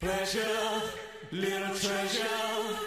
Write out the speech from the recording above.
Pleasure, little treasure.